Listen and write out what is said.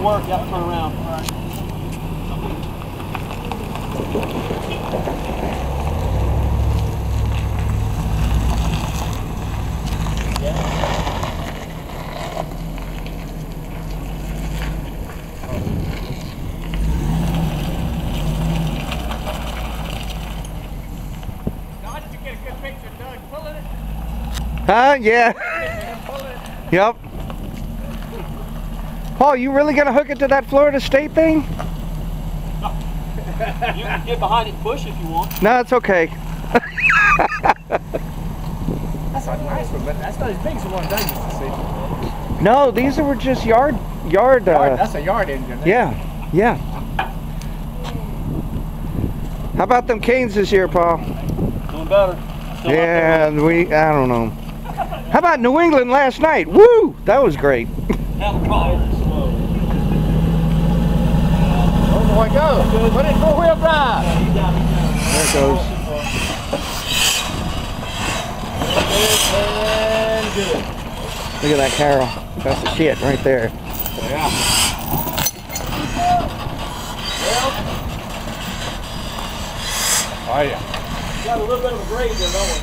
gonna work. You have to turn around. Huh? Yeah. yep. Paul, you really gonna hook it to that Florida State thing? You can get behind it and push if you want. No, it's okay. That's a nice one, but that's not as big as the one I used to see. No, these were just yard, yard. Yard, Uh, that's a yard engine. yeah, yeah. How about them canes this year, Paul? Doing better. Still Yeah, we. I don't know. How about New England last night? Woo! That was great. Put it in four-wheel drive. There it goes. And good. Look at that Carol. That's the shit right there. Yeah. Oh yeah. Got a little bit of a grade there, don't we?